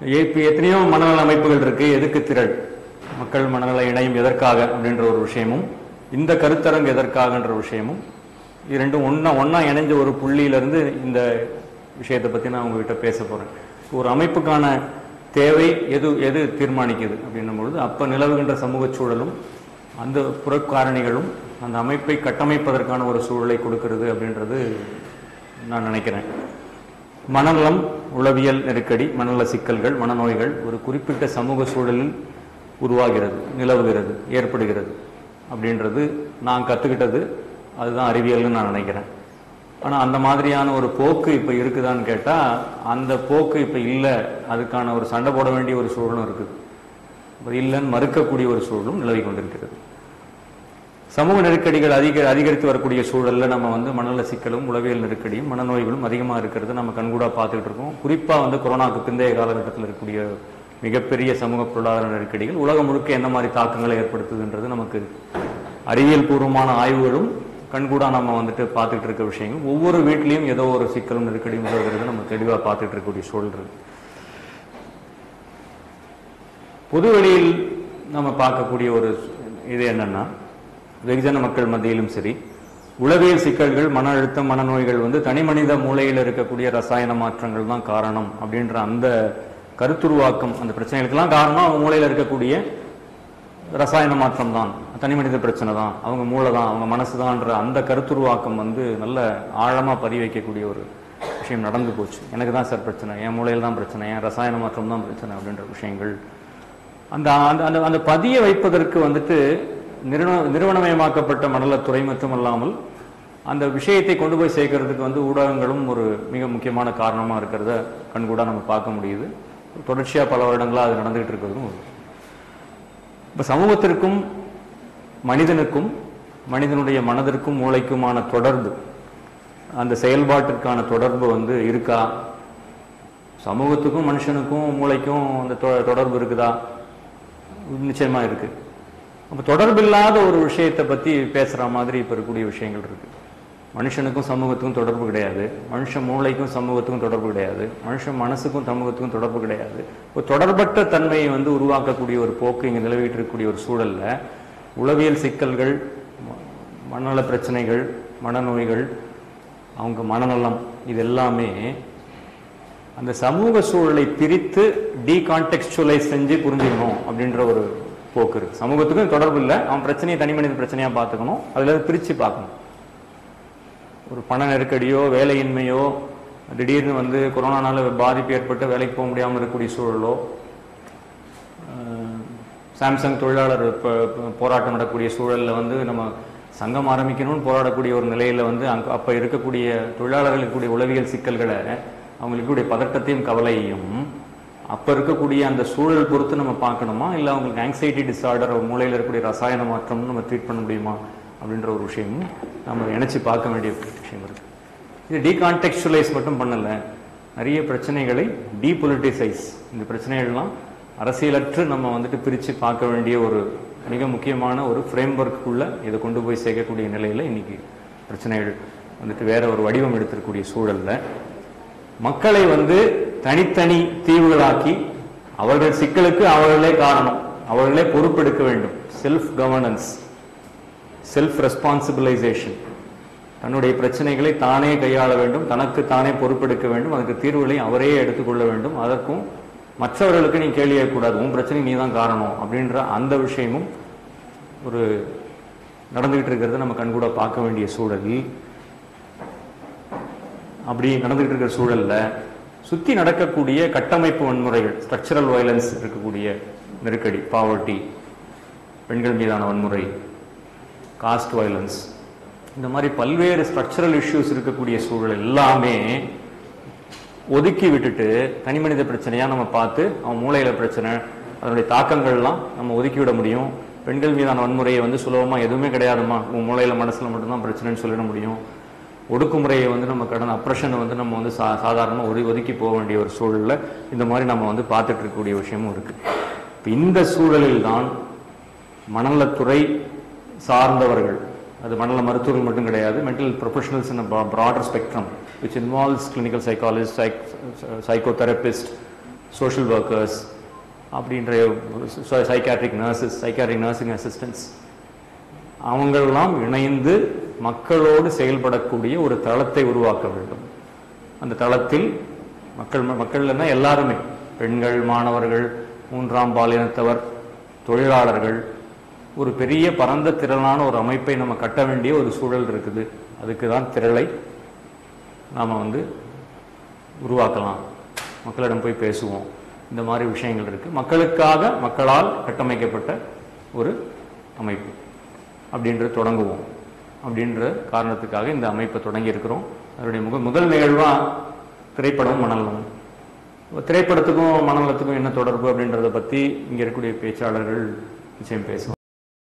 இப்போ எத்தனையோ மனநல அமைப்புகள் இருக்கு. எதுக்கு திரள்? மக்கள் மனநல இணையம் எதற்காக அப்படின்ற ஒரு விஷயமும் இந்த கருத்தரங்கு எதற்காகன்ற விஷயமும் இது ரெண்டும் ஒன்றா இணைஞ்ச ஒரு புள்ளியிலிருந்து இந்த விஷயத்தை பத்தி நான் உங்ககிட்ட பேச போறேன். ஒரு அமைப்புக்கான தேவை எது எது தீர்மானிக்குது அப்படின்னும் பொழுது அப்ப நிலவுகின்ற சமூக சூழலும் அந்த புறக்காரணிகளும் அந்த அமைப்பை கட்டமைப்பதற்கான ஒரு சூழலை கொடுக்கிறது அப்படின்றது நான் நினைக்கிறேன். மனநலம் உளவியல் நெருக்கடி மனநல சிக்கல்கள் மனநோய்கள் ஒரு குறிப்பிட்ட சமூக சூழலில் உருவாகிறது நிலவுகிறது ஏற்படுகிறது அப்படின்றது நான் கற்றுக்கிட்டது அதுதான் அறிவியல்னு நான் நினைக்கிறேன். ஆனால் அந்த மாதிரியான ஒரு போக்கு இப்போ இருக்குதான்னு கேட்டால் அந்த போக்கு இப்போ இல்லை. அதுக்கான ஒரு சண்டை போட வேண்டிய ஒரு சூழலும் இருக்குது. இப்போ இல்லைன்னு மறுக்கக்கூடிய ஒரு சூழலும் நிலவி கொண்டிருக்கிறது. சமூக நெருக்கடிகள் அதிக அதிகரித்து வரக்கூடிய சூழல்ல நம்ம வந்து மனநல சிக்கலும் உளவியல் நெருக்கடியும் மனநோய்களும் அதிகமாக இருக்கிறது நம்ம கண்கூடா பார்த்துக்கிட்டு இருக்கோம். குறிப்பாக வந்து கொரோனாவுக்கு பிந்தைய காலகட்டத்தில் இருக்கக்கூடிய மிகப்பெரிய சமூக பொருளாதார நெருக்கடிகள் உலகம் முழுக்க என்ன மாதிரி தாக்கங்களை ஏற்படுத்துதுன்றது நமக்கு அறிவியல் பூர்வமான ஆய்வுகளும் கண்கூடா நம்ம வந்துட்டு பார்த்துட்டு இருக்க விஷயங்கள். ஒவ்வொரு வீட்லேயும் ஏதோ ஒரு சிக்கலும் நெருக்கடியும் வருகிறது நம்ம தெளிவாக பார்த்துட்டு இருக்கக்கூடிய சூழல் இருக்கு. பொதுவெளியில் நம்ம பார்க்கக்கூடிய ஒரு இது என்னன்னா வெகுஜன மக்கள் மத்தியிலும் சரி உளவியல் சிக்கல்கள் மன அழுத்தம் மனநோய்கள் வந்து தனி மனித மூளையில் இருக்கக்கூடிய ரசாயன மாற்றங்கள் தான் காரணம் அப்படின்ற அந்த கருத்துருவாக்கம் அந்த பிரச்சனைகளுக்கெல்லாம் காரணம் அவங்க மூளையில் இருக்கக்கூடிய ரசாயன மாற்றம் தான். தனி மனித பிரச்சனை தான். அவங்க மூளை தான். அவங்க மனசு தான்ன்ற அந்த கருத்துருவாக்கம் வந்து நல்ல ஆழமாக பதிய வைக்கக்கூடிய ஒரு விஷயம் நடந்து போச்சு. எனக்கு தான் சார் பிரச்சனை. என் மூளையில் தான் பிரச்சனை. என் ரசாயன மாற்றம் தான் பிரச்சனை அப்படின்ற விஷயங்கள். அந்த அந்த அந்த அந்த பதிய வைப்பதற்கு வந்துட்டு நிறுவன நிறுவனமயமாக்கப்பட்ட மண்டலத்துறை மட்டும் அல்லாமல் அந்த விஷயத்தை கொண்டு போய் சேர்க்கறதுக்கு வந்து ஊடகங்களும் ஒரு மிக முக்கியமான காரணமாக இருக்கிறத கண்கூடா நம்ம பார்க்க முடியுது. தொடர்ச்சியாக பல வருடங்களாக அது நடந்துகிட்டு இருக்கிறதும் ஒரு சமூகத்திற்கும் மனிதனுக்கும் மனிதனுடைய மனதிற்கும் மூளைக்குமான தொடர்பு அந்த செயல்பாட்டிற்கான தொடர்பு வந்து இருக்கா? சமூகத்துக்கும் மனுஷனுக்கும் மூளைக்கும் அந்த தொ- தொடர்பு இருக்குதா? நிச்சயமாக இருக்குது அப்போ தொடர்பில்லாத ஒரு விஷயத்தை பற்றி பேசுகிற மாதிரி இப்போ இருக்கக்கூடிய விஷயங்கள் இருக்குது மனுஷனுக்கும் சமூகத்துக்கும் தொடர்பு கிடையாது. மனுஷன் மூளைக்கும் சமூகத்துக்கும் தொடர்பு கிடையாது. மனுஷன் மனசுக்கும் சமூகத்துக்கும் தொடர்பு கிடையாது. இப்போ தொடர்பற்ற தன்மையை வந்து உருவாக்கக்கூடிய ஒரு போக்கு இங்கே நிலவிட்டு இருக்கக்கூடிய ஒரு சூழல்ல உளவியல் சிக்கல்கள் மனநல பிரச்சனைகள் மனநோய்கள் அவங்க மனநலம் இது எல்லாமே அந்த சமூக சூழலை பிரித்து டீகான்டெக்சுவலைஸ் செஞ்சு புரிஞ்சுக்கணும் அப்படின்ற ஒரு போக்கு சமூகத்துக்கும் தொடர்பு இல்லை. அவன் பிரச்சனையை தனி மனித பிரச்சனையா பார்த்துக்கணும். அதுல பிரித்து பிரிச்சு பார்க்கணும். ஒரு பண நெருக்கடியோ வேலையின்மையோ திடீர்னு வந்து கொரோனானால பாதிப்பு ஏற்பட்டு வேலைக்கு போக முடியாமல் இருக்கக்கூடிய சூழலோ சாம்சங் தொழிலாளர் போராட்டம் நடக்கூடிய சூழலில் வந்து நம்ம சங்கம் ஆரம்பிக்கணும்னு போராடக்கூடிய ஒரு நிலையில் வந்து அங்க அப்போ இருக்கக்கூடிய தொழிலாளர்களுக்கு இருக்கக்கூடிய உளவியல் சிக்கல்களை அவங்களுக்கு கூடிய பதட்டத்தையும் கவலையையும் அப்போ இருக்கக்கூடிய அந்த சூழல் பொறுத்து நம்ம பார்க்கணுமா? இல்லை அவங்களுக்கு ஆங்ஸைட்டி டிசார்டர் மூளையில் இருக்கக்கூடிய ரசாயன மாற்றம்னு நம்ம ட்ரீட் பண்ண முடியுமா? அப்படின்ற ஒரு விஷயமும் நம்ம இணைச்சி பார்க்க வேண்டிய விஷயம் இருக்கு. இது டீகான்டெக்சுவலைஸ் மட்டும் பண்ணலை. நிறைய பிரச்சனைகளை டீபொலிட்டிசைஸ் இந்த பிரச்சனைகள்லாம் அரசியலற்று நம்ம வந்துட்டு பிரித்து பார்க்க வேண்டிய ஒரு மிக முக்கியமான ஒரு ஃப்ரேம் ஒர்க்குள்ளே இதை கொண்டு போய் சேர்க்கக்கூடிய நிலையில் இன்னைக்கு பிரச்சனைகள் வந்துட்டு வேற ஒரு வடிவம் எடுத்திருக்கக்கூடிய சூழலில். மக்களை வந்து தனித்தனி தீவுகளாக்கி அவர்கள் சிக்கலுக்கு அவர்களே காரணம் அவர்களே பொறுப்பெடுக்க வேண்டும். செல்ஃப் கவர்னன்ஸ் செல்ஃப் ரெஸ்பான்சிபிளைசேஷன் தன்னுடைய பிரச்சனைகளை தானே கையாள வேண்டும் தனக்கு தானே பொறுப்பெடுக்க வேண்டும் அதுக்கு தீர்வுகளை அவரே எடுத்துக்கொள்ள வேண்டும். அதற்கும் மற்றவர்களுக்கு நீ கேள்வி கூடாது உன் பிரச்சனை நீ தான் காரணம் அப்படின்ற அந்த விஷயமும் ஒரு நடந்துகிட்டு இருக்கிறத நம்ம கண்கூட பார்க்க வேண்டிய சூழலில் அப்படி நடந்துகிட்டு இருக்கிற சூழல்ல சுற்றி நடக்கக்கூடிய கட்டமைப்பு வன்முறைகள் ஸ்ட்ரக்சரல் வயலன்ஸ் இருக்கக்கூடிய நெருக்கடி பாவர்ட்டி பெண்கள் மீதான வன்முறை காஸ்ட் வயலன்ஸ் இந்த மாதிரி பல்வேறு ஸ்ட்ரக்சரல் இஷ்யூஸ் இருக்கக்கூடிய சூழல் எல்லாமே ஒதுக்கி விட்டுட்டு தனி மனித பிரச்சனையாக நம்ம பார்த்து அவன் மூளையில் பிரச்சனை அதனுடைய தாக்கங்கள்லாம் நம்ம ஒதுக்கி விட முடியும். பெண்கள் மீதான வன்முறையை வந்து சுலபமாக எதுவுமே கிடையாதுமா உன் மூளையில் மனசில் மட்டும்தான் பிரச்சனைன்னு சொல்லிட முடியும். ஒடுக்குமுறையை வந்து நம்ம கடன் அப்ரஷனை வந்து நம்ம வந்து சா சாதாரணமாக ஒது ஒதுக்கி போக வேண்டிய ஒரு சூழலில் இந்த மாதிரி நம்ம வந்து பார்த்துட்டு இருக்கக்கூடிய விஷயமும் இருக்குது இப்போ இந்த சூழலில் தான் மனநலத்துறை சார்ந்தவர்கள் அது மனநல மருத்துவர்கள் மட்டும் கிடையாது mental professionals in broader spectrum which involves clinical psychologist psychotherapist social workers அப்படின்ற psychiatric nurses psychiatric nursing assistance அவங்களெல்லாம் இணைந்து மக்களோடு செயல்படக்கூடிய ஒரு தளத்தை உருவாக்க வேண்டும். அந்த தளத்தில் மக்கள் மக்கள்னா எல்லாருமே பெண்கள் மாணவர்கள் மூன்றாம் பாலினத்தவர் தொழிலாளர்கள் ஒரு பெரிய பரந்த திரளான ஒரு அமைப்பை நம்ம கட்ட வேண்டிய ஒரு சூழல் இருக்குது. அதுக்கு தான் திரளை நாம் வந்து உருவாக்கலாம். மக்களிடம் போய் பேசுவோம். இந்த மாதிரி விஷயங்கள் இருக்குது மக்களுக்காக மக்களால் கட்டமைக்கப்பட்ட ஒரு அமைப்பு அப்படின்றது தொடங்குவோம். அப்படின்ற காரணத்துக்காக இந்த அமைப்பை தொடங்கி இருக்கிறோம். அதனுடைய முக முதல் நிகழ்வா திரைப்படம் மணலம் திரைப்படத்துக்கும் மணலத்துக்கும் என்ன தொடர்பு அப்படின்றத பற்றி இங்கே இருக்கக்கூடிய பேச்சாளர்கள் நிச்சயம் பேசுவோம்